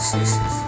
是。